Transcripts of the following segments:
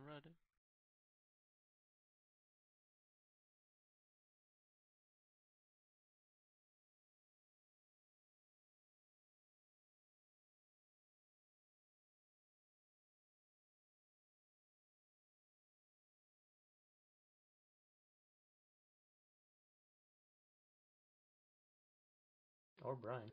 Reddit. Or Brian.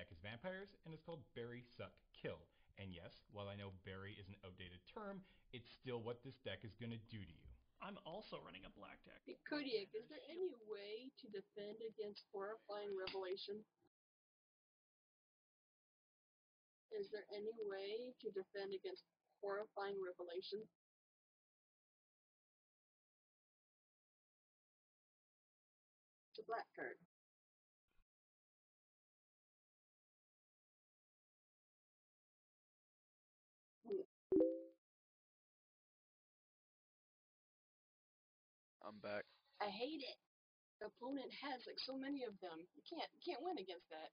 Deck is vampires and it's called Bury Suck Kill. And yes, while I know bury is an outdated term, it's still what this deck is going to do to you. I'm also running a black deck. Hey, Kodiak, is there any way to defend against horrifying revelation? Is there any way to defend against horrifying revelation? It's a black card. I'm back. I hate it. The opponent has like so many of them. You can't you can't win against that.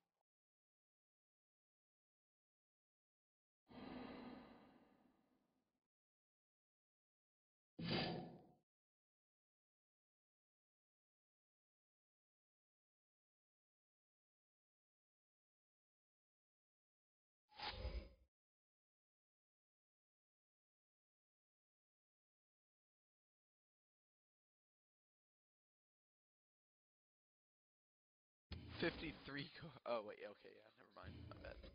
Fifty-three. Co- oh wait. Okay. Yeah. Never mind. My bad.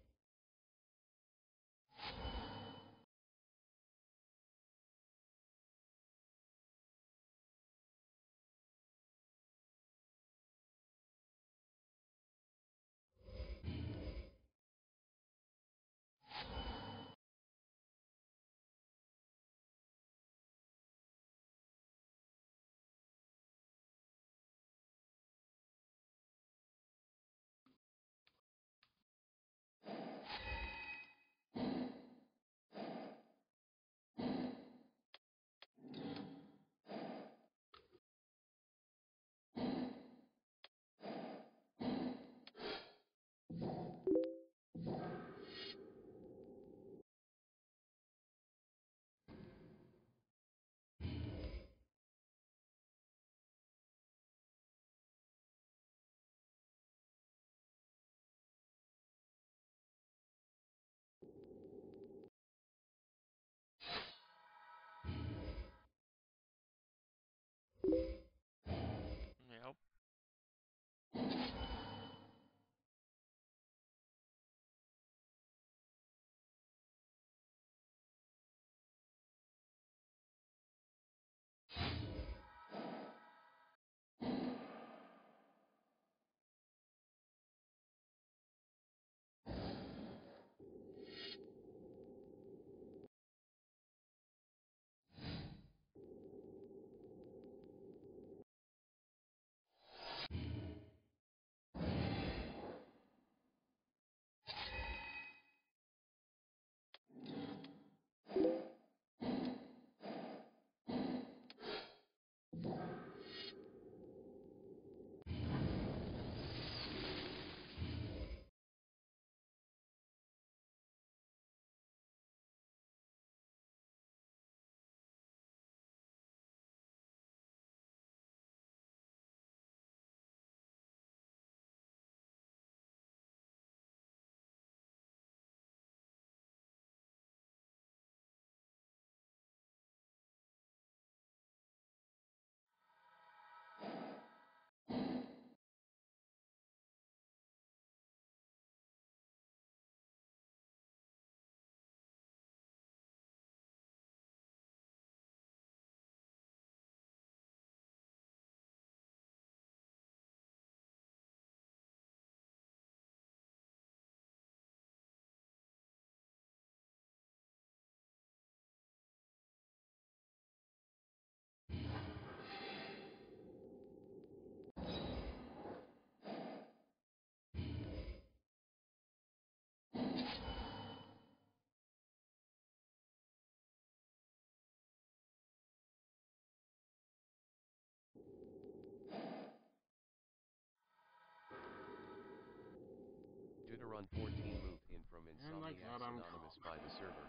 Shadowrun 14 moved in from And like that, I'm Anonymous calm. by the server.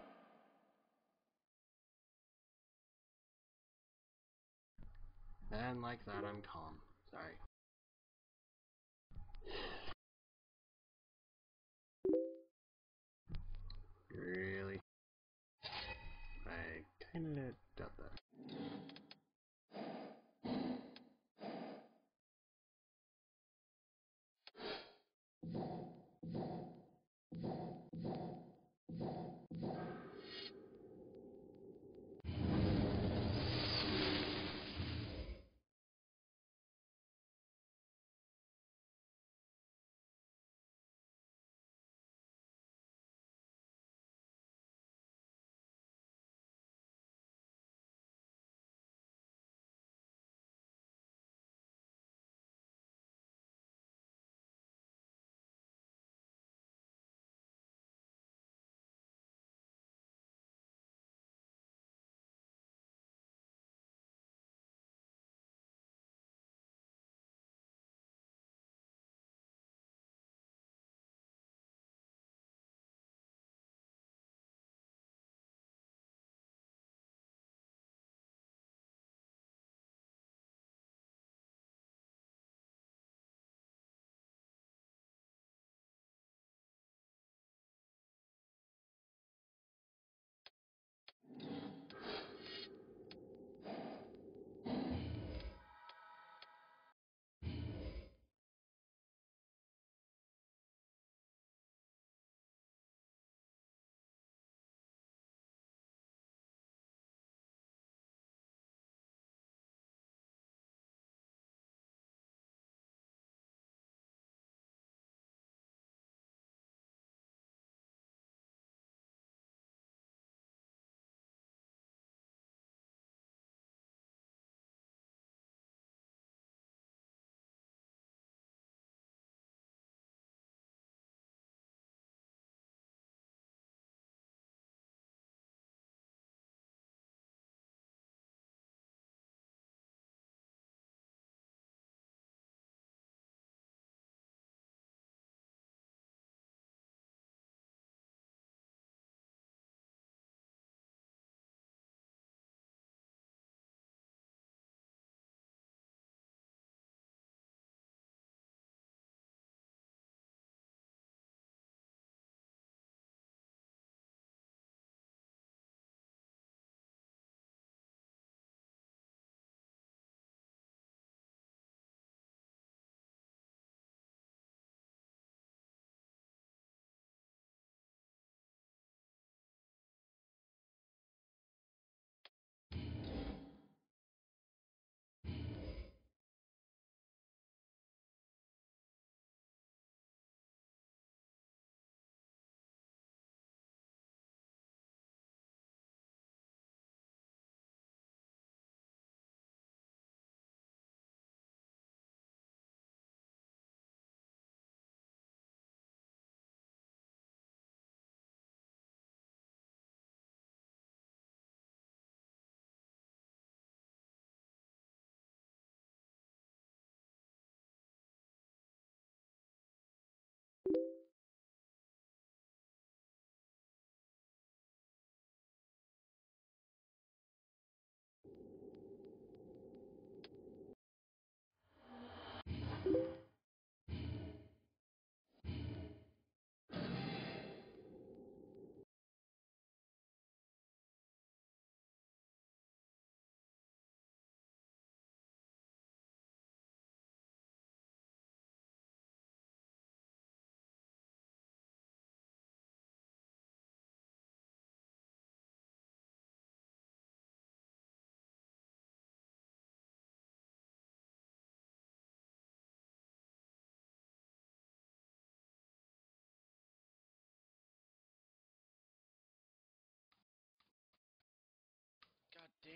And like that, I'm calm. Sorry. Really? I kinda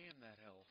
damn that health.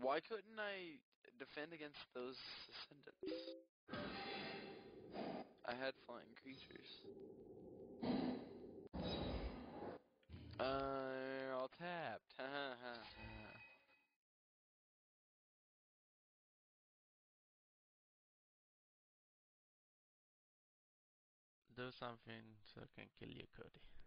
Why couldn't I defend against those ascendants? I had flying creatures. Uh, all tapped. Do something so I can kill you, Cody.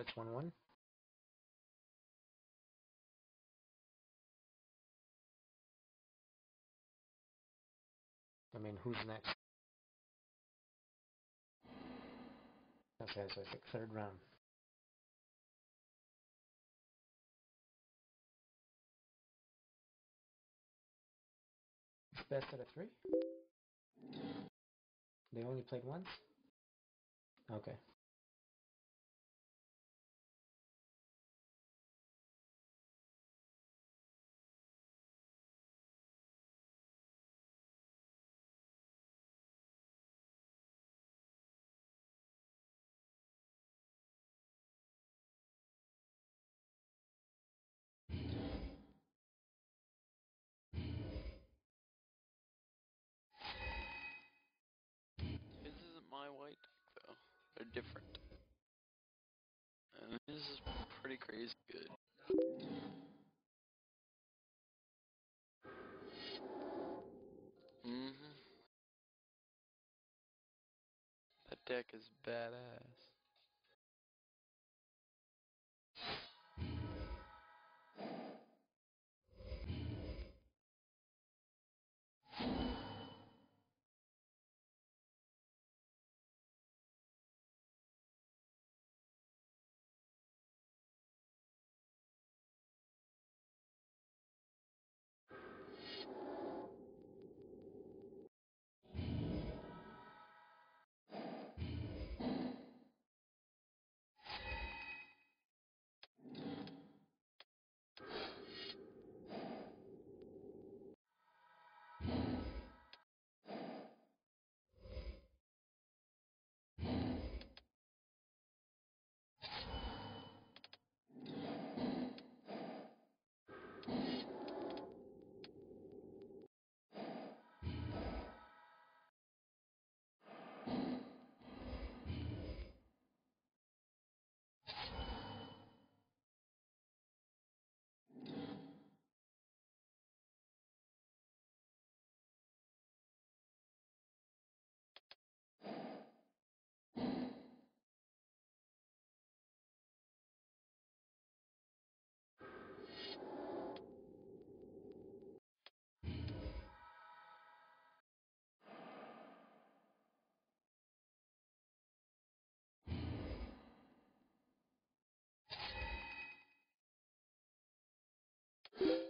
That's one one. I mean, who's next? Okay, so I pick third round. Best out of three? They only played once? Okay. They're different. And this is pretty crazy good. Mm-hmm. That deck is badass. you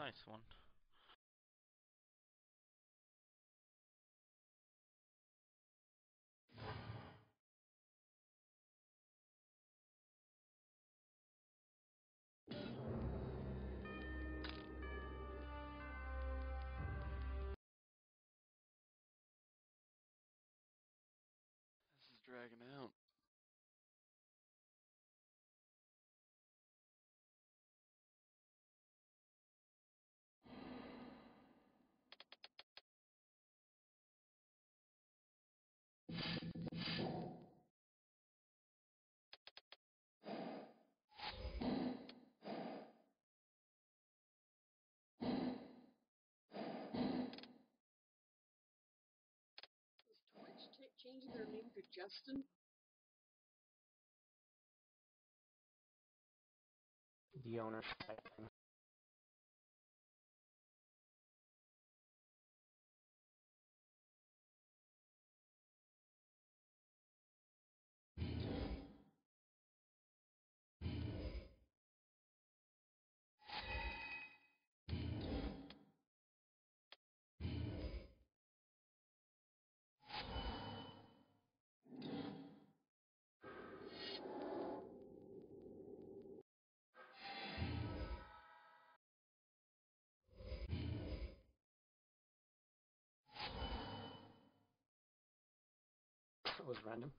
nice one. This is dragging out. Changing their name to Justin? The owner's typing. Was random.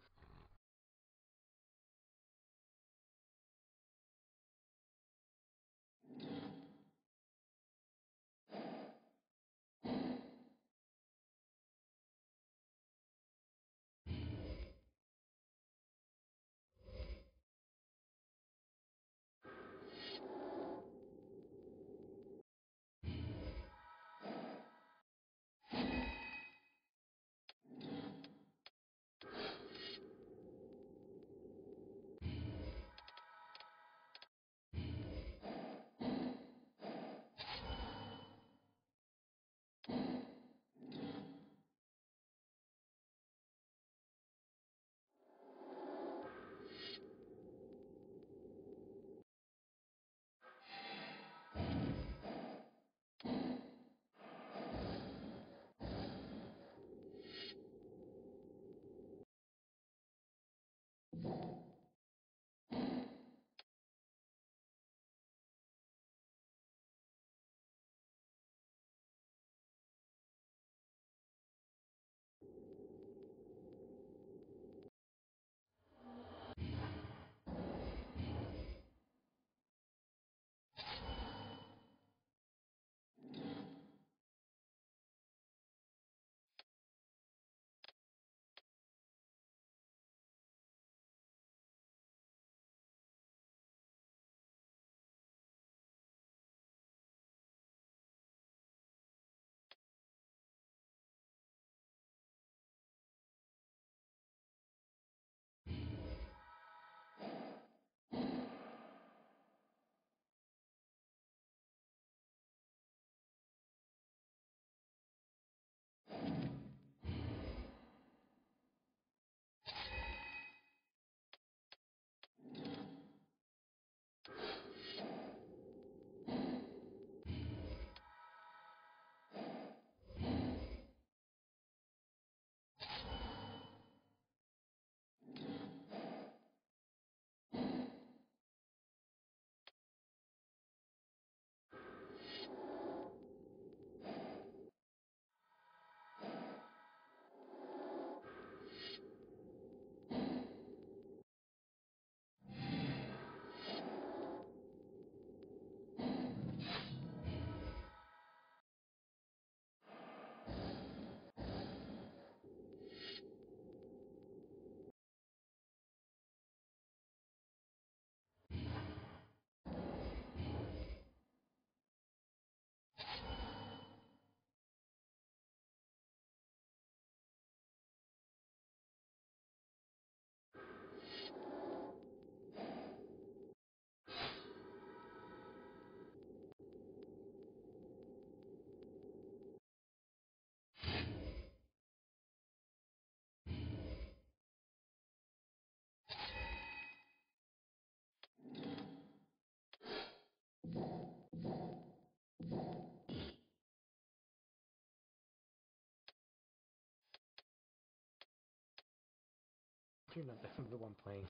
You're not the, the one playing.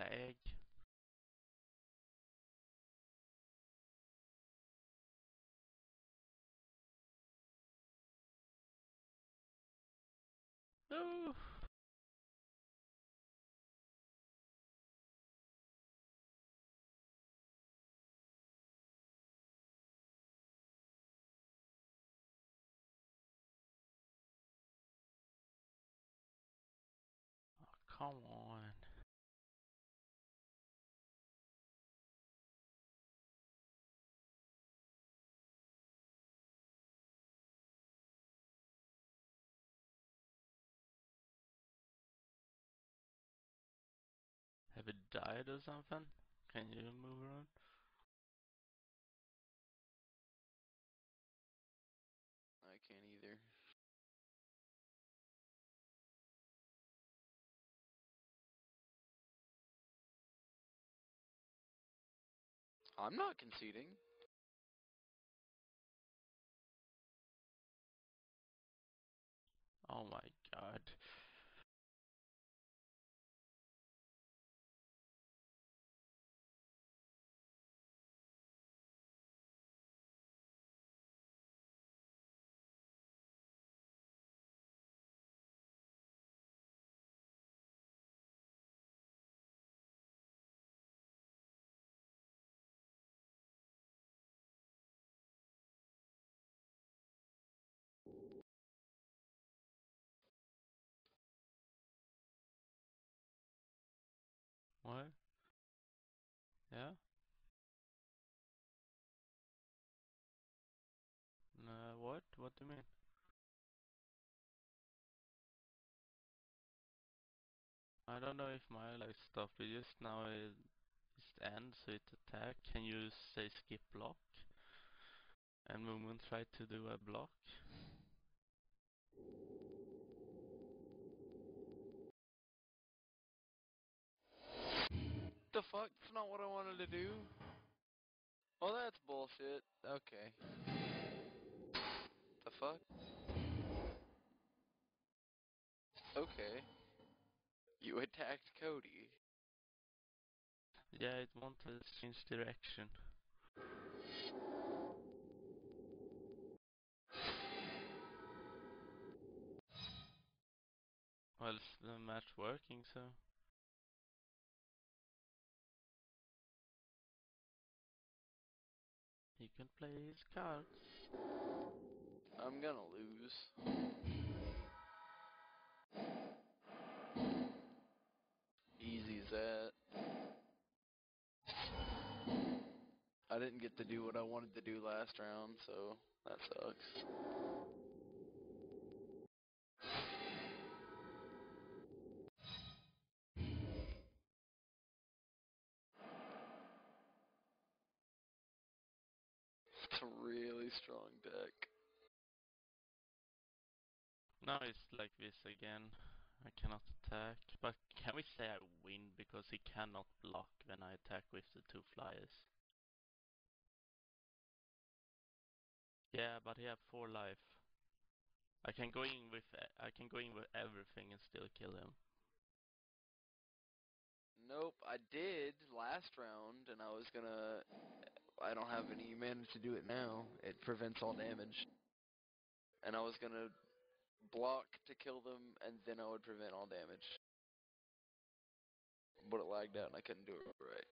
Lag. No. Oh, come on. Died or something? Can you move around? I can't either. I'm not conceding. Oh my god. What? Yeah? What? What do you mean? I don't know if my like stuff It just now it ends, so it attack. Can you say skip block? And movement try to do a block? The fuck? That's not what I wanted to do. Oh, that's bullshit. Okay. The fuck? Okay. You attacked Cody. Yeah, it wanted to change direction. Well, is the match working, so... Can cards. I'm gonna lose. Easy as that. I didn't get to do what I wanted to do last round, so that sucks. Strong deck. Now it's like this again. I cannot attack. But can we say I win because he cannot block when I attack with the two flyers? Yeah, but he have four life. I can go in with I can go in with everything and still kill him. Nope, I did last round, and I was gonna. I don't have any mana to do it now. It prevents all damage. And I was gonna block to kill them, and then I would prevent all damage. But it lagged out, and I couldn't do it right.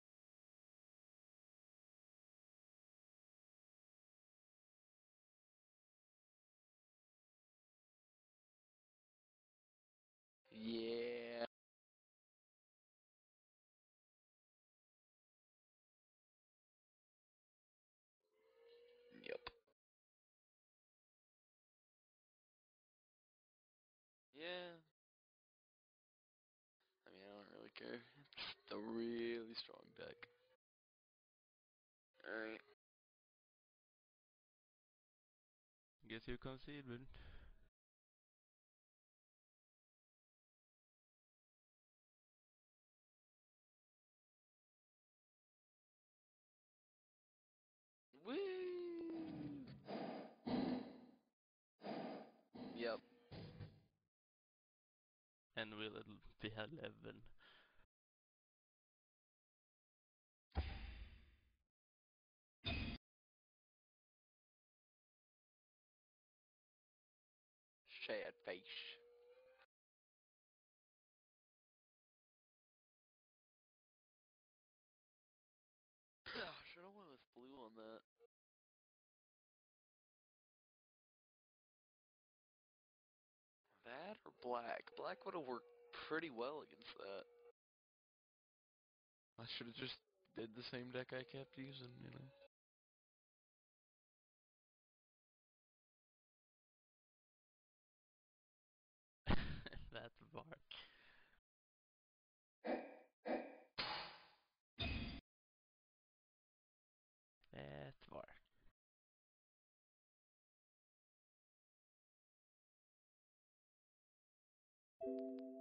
Yeah. Mean, I don't really care. It's a really strong deck. Alright. Guess you conceded. Woo! Yep. And will it be 11? Sad face. Should have went with blue on that. That or black? Black would have worked pretty well against that. I should have just did the same deck I kept using, you know. you